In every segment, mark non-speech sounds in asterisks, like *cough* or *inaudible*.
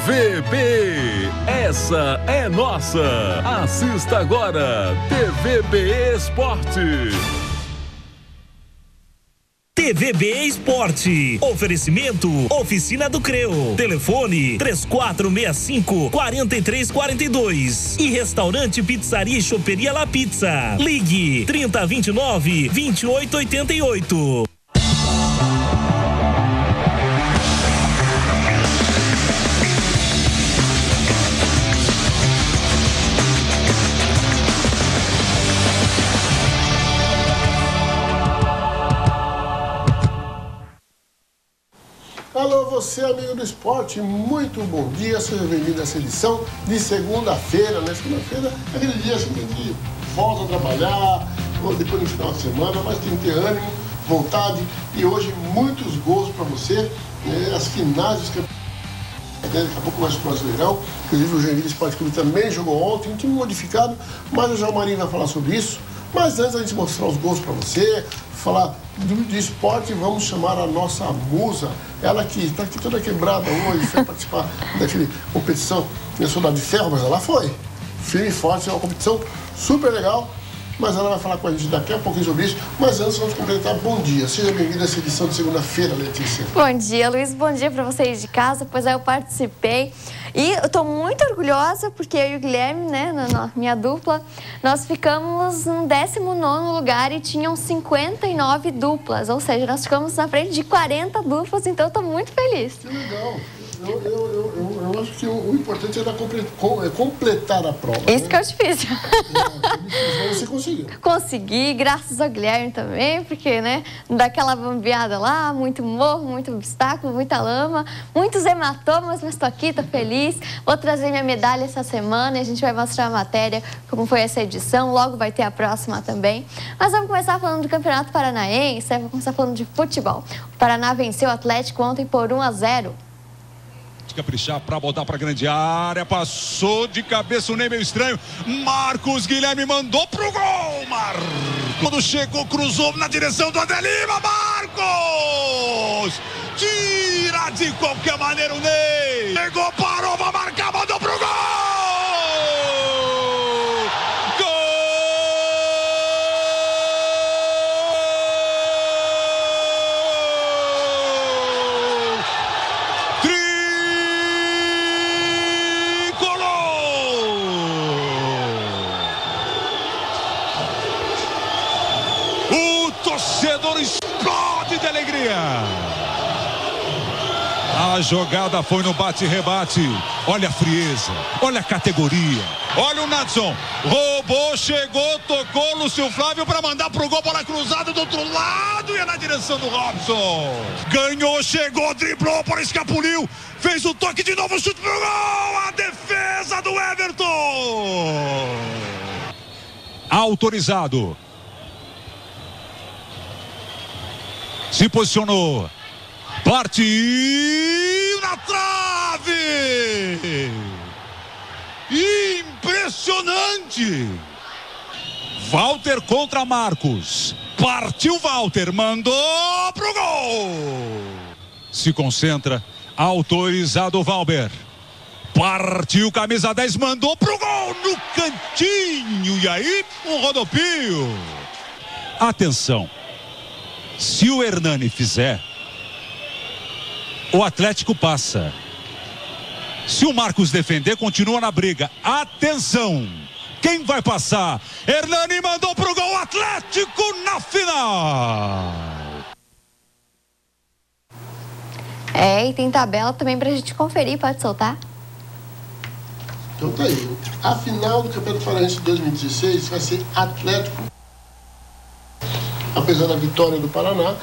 TVB, essa é nossa. Assista agora, TVB Esporte. TVB Esporte. Oferecimento Oficina do Creu. Telefone 3465 4342. E Restaurante Pizzaria e Choperia La Pizza. Ligue 3029 2888. Alô, você amigo do esporte, muito bom dia, seja bem-vindo a essa edição de segunda-feira, né? Segunda-feira é aquele dia assim que a volta a trabalhar, depois no final de semana, mas tem que ter ânimo, vontade e hoje muitos gols para você, né? as finais dos campeonatos. Daqui a pouco começa o Brasileirão. Inclusive o Joinville Esporte Clube também jogou ontem, um time modificado, mas o João Marinho vai falar sobre isso. Mas antes da gente mostrar os gols para você, falar de esporte, vamos chamar a nossa musa. Ela que está aqui toda quebrada hoje, foi participar *laughs* daquele competição de soldado de ferro, mas ela foi. Firme e forte, é uma competição super legal. Mas ela vai falar com a gente daqui a pouquinho sobre isso. Mas antes, vamos completar. Bom dia. Seja bem-vinda a essa edição de segunda-feira, Letícia. Bom dia, Luiz. Bom dia para vocês de casa. Pois é, eu participei. E eu estou muito orgulhosa porque eu e o Guilherme, né, na, na minha dupla, nós ficamos no 19 lugar e tinham 59 duplas. Ou seja, nós ficamos na frente de 40 duplas, então eu estou muito feliz. Que legal. Eu, eu, eu, eu, acho que o, importante era comple- com- é completar a prova. Isso né? que é o difícil. É, Você conseguiu. *laughs* Consegui, graças ao Guilherme também, porque, né, daquela bambeada lá, muito morro, muito obstáculo, muita lama, muitos hematomas, mas tô aqui, tô feliz. Vou trazer minha medalha essa semana e a gente vai mostrar a matéria, como foi essa edição, logo vai ter a próxima também. Mas vamos começar falando do Campeonato Paranaense, vamos começar falando de futebol. O Paraná venceu o Atlético ontem por 1 a 0. Caprichar para botar para grande área, passou de cabeça o Ney meio estranho. Marcos Guilherme mandou pro gol. Marcos. Quando chegou, cruzou na direção do André Lima. Marcos! Tira de qualquer maneira o Ney. Chegou, parou, torcedor explode de alegria. A jogada foi no bate-rebate. Olha a frieza, olha a categoria. Olha o Natson. Roubou, chegou, tocou Lúcio Flávio para mandar pro gol. Bola cruzada do outro lado e é na direção do Robson. Ganhou, chegou, driblou, para escapuliu. Fez o toque de novo, chute pro gol. A defesa do Everton. Autorizado. Se posicionou. Partiu na trave! Impressionante! Walter contra Marcos. Partiu Walter, mandou pro gol! Se concentra, autorizado Valber. Partiu camisa 10, mandou pro gol no cantinho. E aí, um rodopio. Atenção. Se o Hernani fizer, o Atlético passa. Se o Marcos defender, continua na briga. Atenção! Quem vai passar? Hernani mandou pro gol Atlético na final! É, e tem tabela também pra gente conferir, pode soltar? Então tá aí. A final do Campeonato Paraense de 2016 vai ser Atlético. Apesar da vitória do Paraná,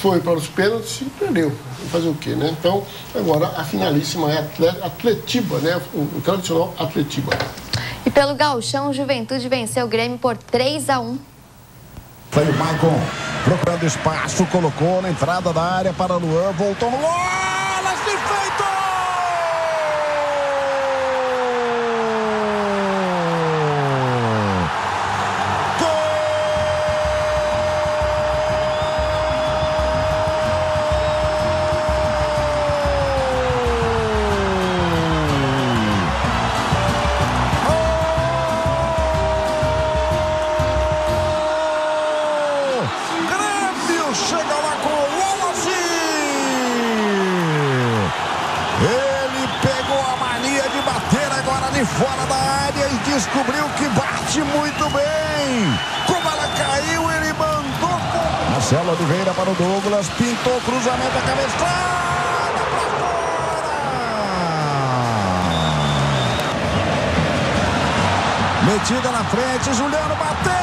foi para os pênaltis e perdeu. Fazer o quê, né? Então, agora a finalíssima é Atlet- Atletiba, né? O, o tradicional Atletiba. E pelo Gauchão, o Juventude venceu o Grêmio por 3 a 1 Saiu o Maicon procurando espaço, colocou na entrada da área para Luan, voltou no Wallace feito! Para o Douglas, pintou cruzamento a cabeçada. Metida na frente, Juliano bateu.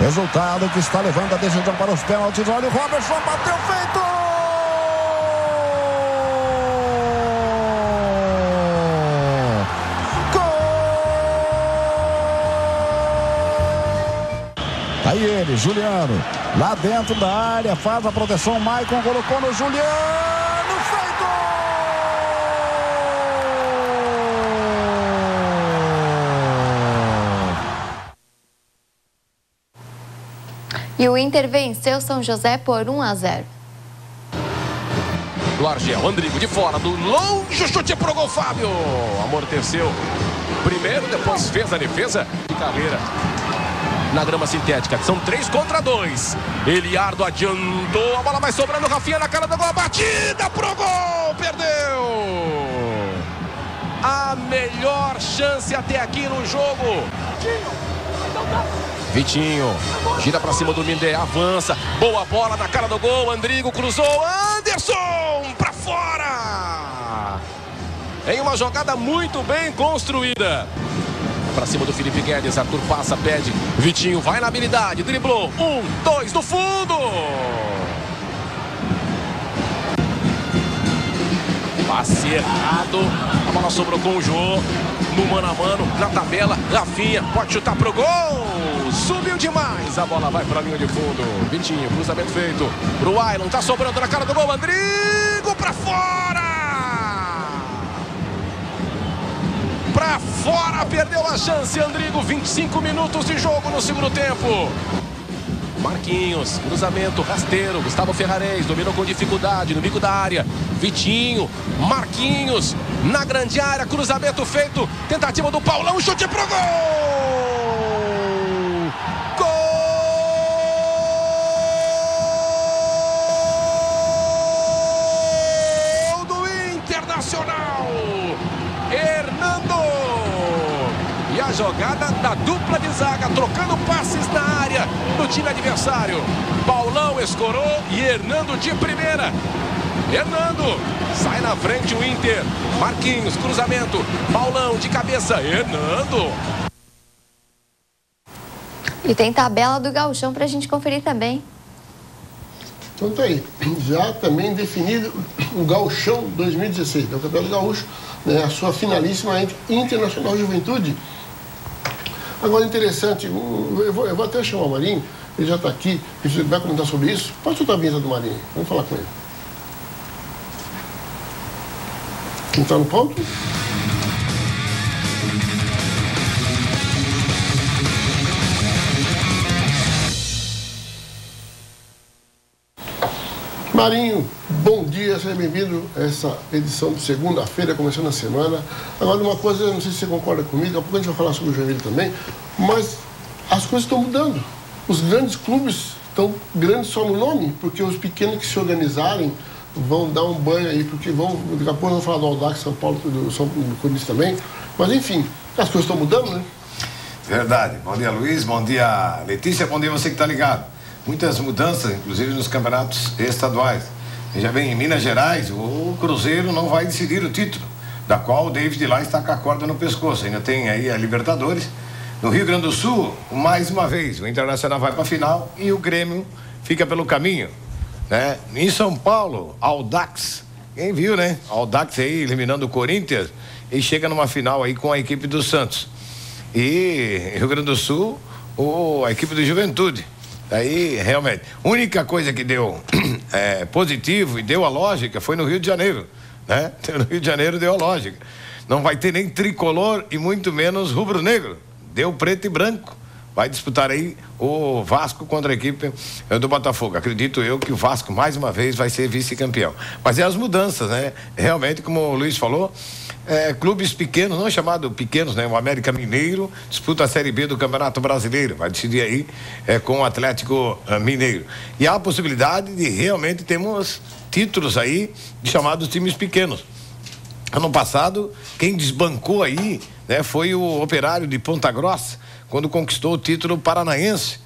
Resultado que está levando a decisão para os pênaltis. Olha o Robertson, bateu feito! Aí ele, Juliano, lá dentro da área, faz a proteção. Maicon colocou no Juliano. E o Inter venceu São José por 1 a 0. Do Argel, Andrigo de fora, do longe chute pro gol, Fábio. Amorteceu primeiro, depois fez a defesa de carreira na grama sintética. São três contra dois. Eliardo adiantou, a bola vai sobrando, Rafinha na cara do gol, batida pro gol, perdeu. A melhor chance até aqui no jogo. Vitinho, gira para cima do Mindé, avança, boa bola na cara do gol, Andrigo cruzou, Anderson para fora. Em uma jogada muito bem construída. Para cima do Felipe Guedes, Arthur passa, pede, Vitinho vai na habilidade, driblou, um, dois, no fundo. Passe errado, a bola sobrou com o Jô, no mano a mano, na tabela, Rafinha pode chutar pro gol. Subiu demais, a bola vai pra linha de fundo. Vitinho, cruzamento feito pro Ailon, tá sobrando na cara do gol, Andrigo pra fora! Pra fora, perdeu a chance, Andrigo, 25 minutos de jogo no segundo tempo. Marquinhos, cruzamento, rasteiro, Gustavo Ferrarez, dominou com dificuldade no bico da área. Vitinho, Marquinhos, na grande área, cruzamento feito, tentativa do Paulão, chute pro gol! Gol do Internacional! Hernando! E a jogada da dupla de zaga, trocando passes na área do time adversário. Paulão escorou e Hernando de primeira. Hernando sai na frente o Inter. Marquinhos, cruzamento. Paulão de cabeça. Hernando. E tem tabela do Gauchão pra gente conferir também. Então tá aí, já também definido o Gauchão 2016, é o Campeonato Gaúcho, né, a sua finalíssima entre Internacional e Juventude. Agora interessante, eu vou, eu vou até chamar o Marinho, ele já está aqui, ele vai comentar sobre isso. Pode soltar a vinheta do Marinho, vamos falar com ele. Quem está no ponto? Marinho, bom dia, seja bem-vindo a essa edição de segunda-feira, começando a semana. Agora, uma coisa, não sei se você concorda comigo, a pouco a gente vai falar sobre o Joinville também, mas as coisas estão mudando. Os grandes clubes estão grandes só no nome, porque os pequenos que se organizarem vão dar um banho aí, porque vão, daqui a pouco vamos falar do Audax, São Paulo, do São Corinthians também, mas enfim, as coisas estão mudando, né? Verdade. Bom dia, Luiz. Bom dia, Letícia. Bom dia, você que está ligado. Muitas mudanças, inclusive nos campeonatos estaduais. Veja bem, em Minas Gerais, o Cruzeiro não vai decidir o título, da qual o David lá está com a corda no pescoço. Ainda tem aí a Libertadores. No Rio Grande do Sul, mais uma vez, o Internacional vai para a final e o Grêmio fica pelo caminho. Né? Em São Paulo, Aldax. Quem viu, né? Aldax aí eliminando o Corinthians e chega numa final aí com a equipe do Santos. E Rio Grande do Sul, o, a equipe do Juventude. Aí, realmente, única coisa que deu *clears throat* é, positivo e deu a lógica foi no Rio de Janeiro, né? *laughs* No Rio de Janeiro deu a lógica. Não vai ter nem tricolor e muito menos rubro-negro. Deu preto e branco. Vai disputar aí o Vasco contra a equipe eh, do Botafogo. Acredito eu que o Vasco, mais uma vez, vai ser vice-campeão. Mas é as mudanças, né? Realmente, como o Luiz falou, é, clubes pequenos, não chamado pequenos, né? O América Mineiro disputa a Série B do Campeonato Brasileiro, vai decidir aí é, com o Atlético é, Mineiro. E há a possibilidade de realmente termos títulos aí de chamados times pequenos. Ano passado, quem desbancou aí né, foi o Operário de Ponta Grossa, quando conquistou o título paranaense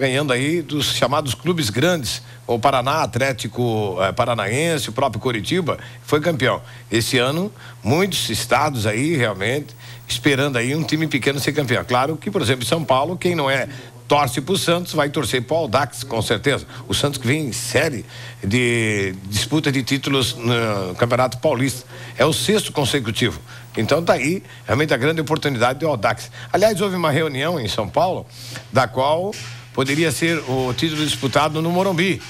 ganhando aí dos chamados clubes grandes. O Paraná, Atlético eh, Paranaense, o próprio Coritiba, foi campeão. Esse ano, muitos estados aí realmente esperando aí um time pequeno ser campeão. Claro que, por exemplo, São Paulo, quem não é torce para o Santos, vai torcer para o Aldax, com certeza. O Santos que vem em série de disputa de títulos no Campeonato Paulista. É o sexto consecutivo. Então tá aí realmente a grande oportunidade do Aldax. Aliás, houve uma reunião em São Paulo, da qual poderia ser o título disputado no Morumbi.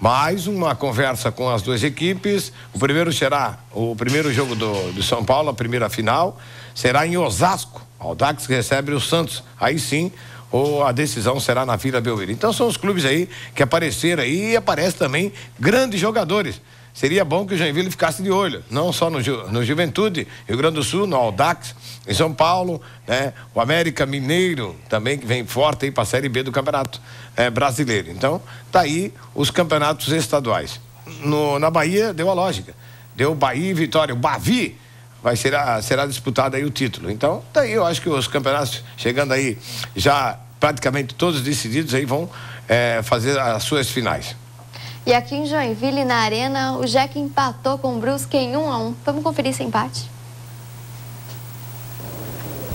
Mais uma conversa com as duas equipes. O primeiro será o primeiro jogo do, do São Paulo, a primeira final, será em Osasco. Aldax recebe o Santos. Aí sim, ou a decisão será na Vila Belmiro. Então são os clubes aí que apareceram aí e aparecem também grandes jogadores seria bom que o Joinville ficasse de olho, não só no, no Juventude, Rio Grande do Sul, no Aldax, em São Paulo, né? O América Mineiro também que vem forte aí para a Série B do Campeonato é, Brasileiro. Então, tá aí os campeonatos estaduais. No, na Bahia deu a lógica. Deu Bahia e Vitória, o Bavi vai ser será disputado aí o título. Então, tá aí, eu acho que os campeonatos chegando aí já praticamente todos decididos aí vão é, fazer as suas finais. E aqui em Joinville, na Arena, o Jack empatou com o Brusque em 1 a 1 Vamos conferir esse empate?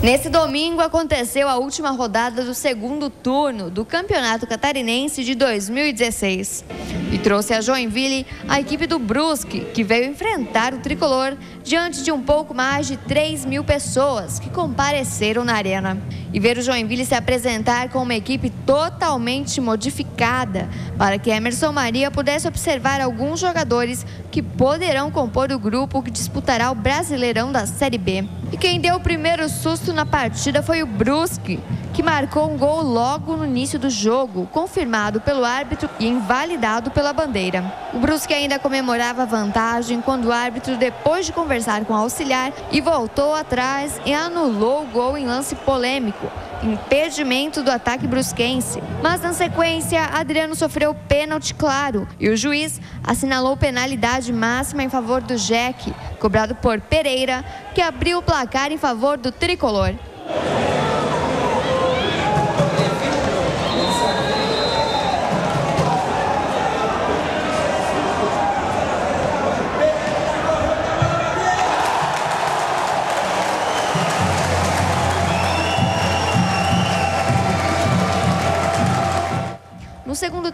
Nesse domingo aconteceu a última rodada do segundo turno do Campeonato Catarinense de 2016 e trouxe a Joinville a equipe do Brusque, que veio enfrentar o tricolor diante de um pouco mais de 3 mil pessoas que compareceram na arena. E ver o Joinville se apresentar com uma equipe totalmente modificada para que Emerson Maria pudesse observar alguns jogadores que poderão compor o grupo que disputará o Brasileirão da Série B. E quem deu o primeiro susto na partida foi o Brusque, que marcou um gol logo no início do jogo, confirmado pelo árbitro e invalidado pela bandeira. O Brusque ainda comemorava a vantagem quando o árbitro, depois de conversar com o auxiliar, e voltou atrás e anulou o gol em lance polêmico, impedimento do ataque brusquense. Mas na sequência, Adriano sofreu pênalti claro e o juiz assinalou penalidade máxima em favor do Jack, cobrado por Pereira, que abriu o placar em favor do tricolor.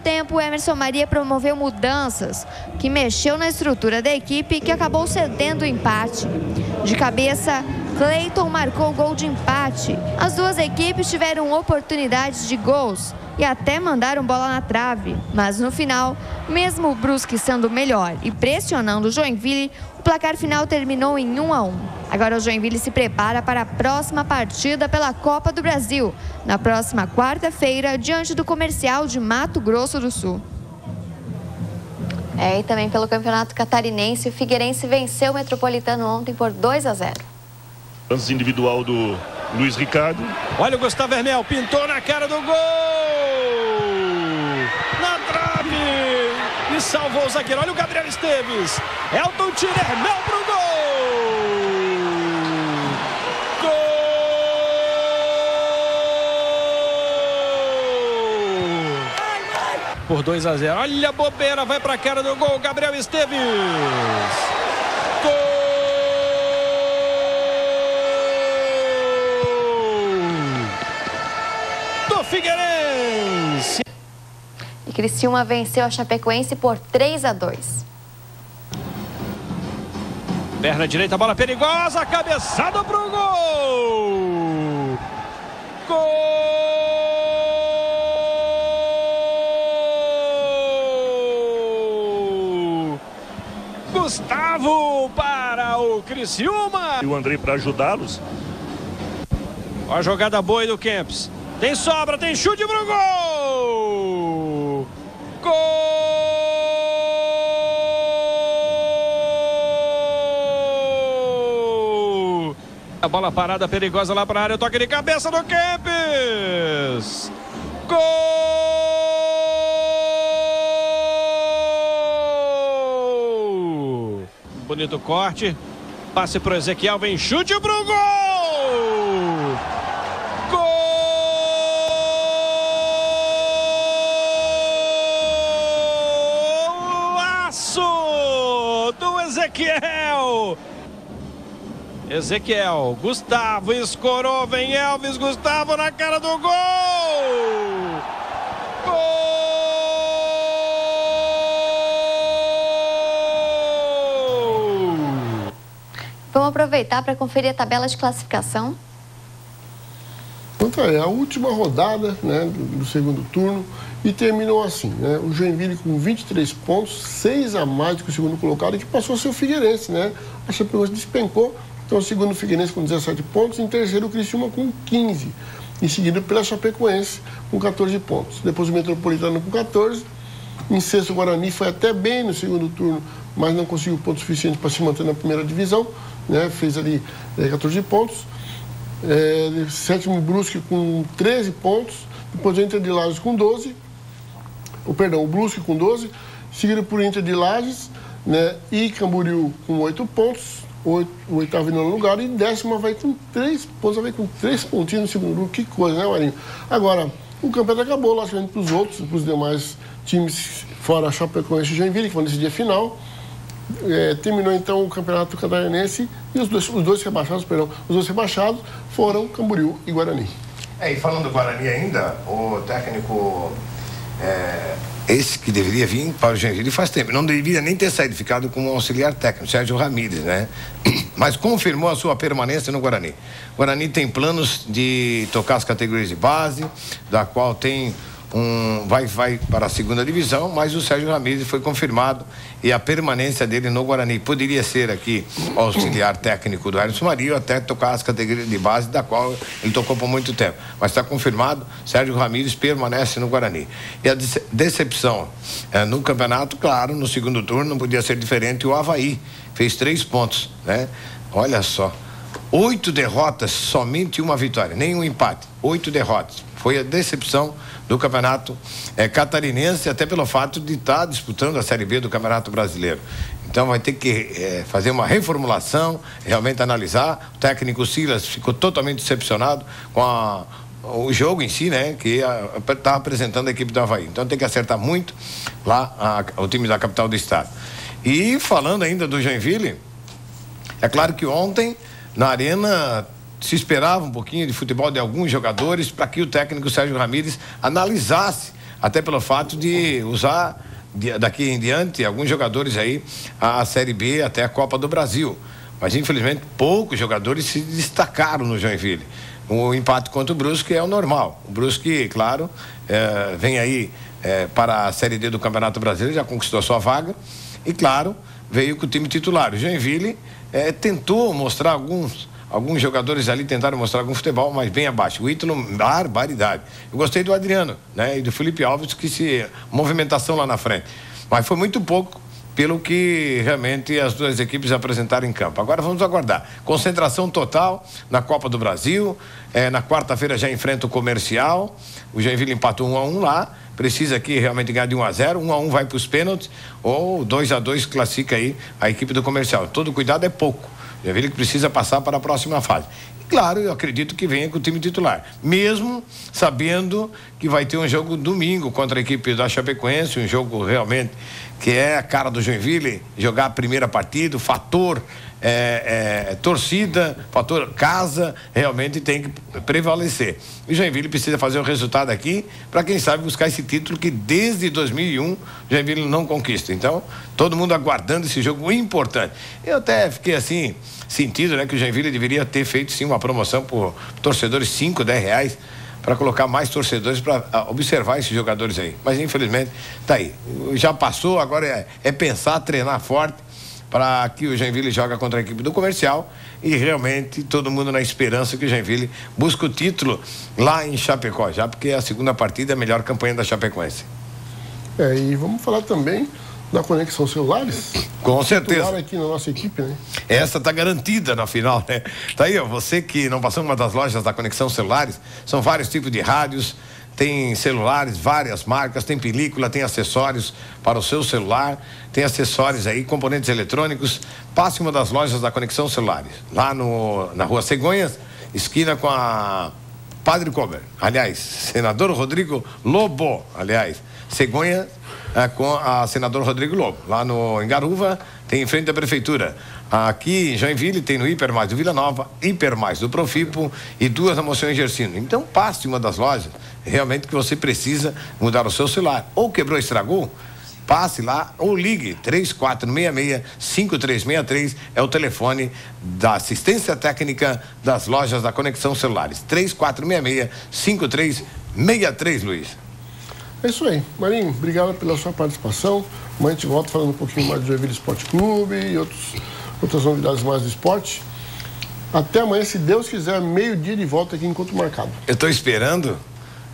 Tempo, Emerson Maria promoveu mudanças que mexeu na estrutura da equipe que acabou cedendo o empate. De cabeça, Cleiton marcou o gol de empate. As duas equipes tiveram oportunidades de gols e até mandaram bola na trave. Mas no final, mesmo o Brusque sendo melhor e pressionando o Joinville, o placar final terminou em 1 a 1. Agora o Joinville se prepara para a próxima partida pela Copa do Brasil, na próxima quarta-feira, diante do Comercial de Mato Grosso do Sul. É, e também pelo Campeonato Catarinense, o Figueirense venceu o Metropolitano ontem por 2 a 0. Lance individual do Luiz Ricardo. Olha o Gustavo Hermel, pintou na cara do gol! Na trave! E salvou o zagueiro. Olha o Gabriel Esteves. Elton tira Hermel pro gol! Gol! Por 2 a 0. Olha a bobeira, vai pra cara do gol, Gabriel Esteves. Gol! Figueirense. E Criciúma venceu a Chapecoense por 3 a 2. Perna direita, bola perigosa, cabeçada pro gol! Gol! Gustavo para o Criciúma. E o Andrei para ajudá-los. A jogada boa aí do Kempis. Tem sobra, tem chute pro gol! Gol! A bola parada perigosa lá para a área. Toque de cabeça do Kempes. Gol! Bonito corte. Passe para o Ezequiel. Vem chute para o gol! Golaço do Ezequiel! Ezequiel, Gustavo escorou, vem Elvis, Gustavo na cara do gol! Gol! Vamos aproveitar para conferir a tabela de classificação. Então, é a última rodada né, do, do segundo turno e terminou assim, né? O Joinville com 23 pontos, 6 a mais do que o segundo colocado, que passou a ser o Figueirense, né? A Chapecoense despencou, então o segundo Figueirense com 17 pontos, em terceiro o Criciúma com 15, em seguida pela Chapecoense com 14 pontos. Depois o Metropolitano com 14, em sexto o Guarani foi até bem no segundo turno, mas não conseguiu pontos suficientes para se manter na primeira divisão, né? Fez ali é, 14 pontos. É, sétimo Brusque com 13 pontos, depois o Inter de Lages com 12, o perdão, o Brusque com 12, seguido por Inter de Lages, né, e Camboriú com 8 pontos, o oitavo e nono lugar, e décima vai com 3 pontos, vai com 3 pontinhos no segundo grupo, que coisa, né, Marinho? Agora, o campeonato acabou, logicamente, para os outros, para os demais times, fora Chapecoense e Joinville, que vão decidir a final. É, terminou então o campeonato catarinense e os dois, os dois rebaixados, perdão, os dois rebaixados foram Camboriú e Guarani. É, e falando do Guarani ainda, o técnico é, esse que deveria vir para o Joinville faz tempo, não deveria nem ter saído, ficado como auxiliar técnico, Sérgio Ramírez, né? *clears throat* Mas confirmou a sua permanência no Guarani. O Guarani tem planos de tocar as categorias de base, da qual tem um, vai, vai para a segunda divisão, mas o Sérgio Ramírez foi confirmado e a permanência dele no Guarani poderia ser aqui auxiliar técnico do Alisson Maria até tocar as categorias de base, da qual ele tocou por muito tempo. Mas está confirmado, Sérgio Ramírez permanece no Guarani. E a decepção é, no campeonato, claro, no segundo turno não podia ser diferente, o Havaí fez três pontos, né? Olha só. Oito derrotas, somente uma vitória, nenhum empate. Oito derrotas. Foi a decepção do campeonato é, catarinense, até pelo fato de estar tá disputando a Série B do Campeonato Brasileiro. Então vai ter que é, fazer uma reformulação, realmente analisar. O técnico Silas ficou totalmente decepcionado com a, o jogo em si, né? Que está apresentando a equipe do Havaí. Então tem que acertar muito lá a, o time da capital do estado. E falando ainda do Joinville, é claro que ontem, na Arena, se esperava um pouquinho de futebol de alguns jogadores para que o técnico Sérgio Ramírez analisasse, até pelo fato de usar daqui em diante alguns jogadores aí a Série B até a Copa do Brasil. Mas infelizmente poucos jogadores se destacaram no Joinville. O empate contra o Brusque é o normal. O Brusque, claro, é, vem aí é, para a Série D do Campeonato Brasileiro, já conquistou a sua vaga. E, claro, veio com o time titular. O Joinville é, tentou mostrar alguns Alguns jogadores ali tentaram mostrar algum futebol, mas bem abaixo. O Ítalo, barbaridade. Eu gostei do Adriano, né? E do Felipe Alves, que se. movimentação lá na frente. Mas foi muito pouco pelo que realmente as duas equipes apresentaram em campo. Agora vamos aguardar. Concentração total na Copa do Brasil. É, na quarta-feira já enfrenta o comercial. O Joinville empatou 1 a 1 lá. Precisa aqui realmente ganhar de 1 a 0 1 a 1 vai para os pênaltis. Ou 2 a 2 classifica aí a equipe do comercial. Todo cuidado é pouco. Joinville que precisa passar para a próxima fase. E claro, eu acredito que venha com o time titular, mesmo sabendo que vai ter um jogo domingo contra a equipe da Chapecoense, um jogo realmente que é a cara do Joinville, jogar a primeira partida, o fator é, é, torcida, fator casa, realmente tem que prevalecer. E o Joinville precisa fazer o resultado aqui para, quem sabe, buscar esse título que desde 2001 o Joinville não conquista. Então, todo mundo aguardando esse jogo importante. Eu até fiquei assim, sentido, né, que o Joinville deveria ter feito sim uma promoção por torcedores 5, 10 reais para colocar mais torcedores para ah, observar esses jogadores aí. Mas infelizmente tá aí. Já passou, agora é, é pensar, treinar forte para que o Joinville joga contra a equipe do comercial e realmente todo mundo na esperança que o Joinville busque o título lá em Chapecó, já porque a segunda partida é a melhor campanha da Chapecoense. É, e vamos falar também da Conexão Celulares. Com certeza. Aqui na nossa equipe, né? Essa tá garantida na final, né? Tá aí, ó, você que não passou numa das lojas da Conexão Celulares, são vários tipos de rádios, tem celulares, várias marcas, tem película, tem acessórios para o seu celular, tem acessórios aí, componentes eletrônicos. Passe em uma das lojas da Conexão Celulares, lá no, na rua Cegonhas, esquina com a Padre Cober. Aliás, senador Rodrigo Lobo, aliás, Cegonha é, com a senador Rodrigo Lobo. Lá no Engaruva, tem em frente à prefeitura. Aqui em Joinville tem no Hiper Mais do Vila Nova, Hiper Mais do Profipo e duas na Moção Gersino. Então passe uma das lojas, realmente que você precisa mudar o seu celular. Ou quebrou, estragou, passe lá ou ligue 3466-5363 é o telefone da assistência técnica das lojas da Conexão Celulares. 3466-5363, Luiz. É isso aí. Marinho, obrigado pela sua participação. Amanhã a gente volta falando um pouquinho mais do Joinville Esporte Clube e outros, outras novidades mais do esporte. Até amanhã, se Deus quiser, meio-dia de volta aqui enquanto marcado. Eu estou esperando,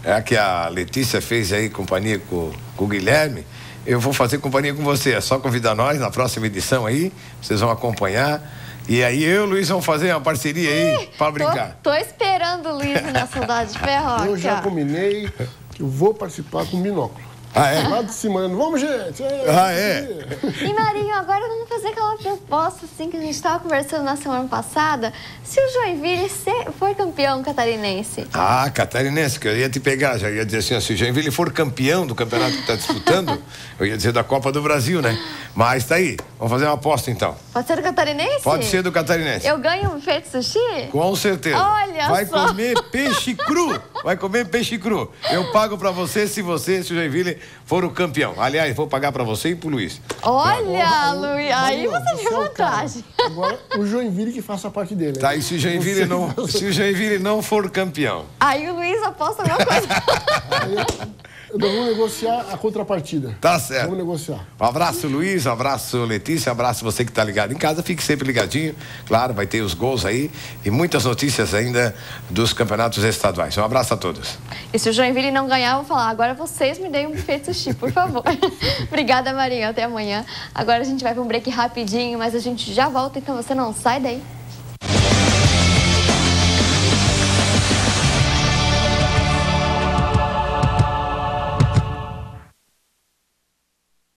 é que a Letícia fez aí companhia com, com o Guilherme. Eu vou fazer companhia com você. É só convidar nós na próxima edição aí. Vocês vão acompanhar. E aí eu e o Luiz vamos fazer uma parceria aí para brincar. Tô, tô esperando o Luiz na Saudade de Ferroca. Eu já combinei que eu vou participar com binóculo. Ah, é? Lá de cima, vamos, gente! É, ah, é? E Marinho, agora vamos fazer aquela proposta assim que a gente estava conversando na semana passada. Se o Joinville for campeão catarinense. Ah, catarinense, que eu ia te pegar, já ia dizer assim, se o Joinville for campeão do campeonato que está disputando, *laughs* eu ia dizer da Copa do Brasil, né? Mas tá aí, vamos fazer uma aposta então. Pode ser do catarinense? Pode ser do catarinense. Eu ganho um buffet de sushi? Com certeza. Olha Vai só. comer peixe cru. *laughs* Vai comer peixe cru. Eu pago para você se você, se o Joinville for o campeão. Aliás, vou pagar para você e pro Luiz. Olha, Luiz, aí você tem o cara. vantagem. Agora, o Joinville que faça a parte dele. Tá, né? e se o Joinville não, se o Joinville não for campeão? Aí o Luiz aposta alguma coisa. *laughs* Vou negociar a contrapartida. Tá certo. Vamos negociar. Um abraço, Luiz. Um abraço, Letícia. Um abraço você que está ligado em casa. Fique sempre ligadinho. Claro, vai ter os gols aí e muitas notícias ainda dos campeonatos estaduais. Um abraço a todos. E se o Joinville não ganhar, eu vou falar, agora vocês me deem um buffet de sushi, por favor. *laughs* Obrigada, Marinho. Até amanhã. Agora a gente vai para um break rapidinho, mas a gente já volta, então você não sai daí.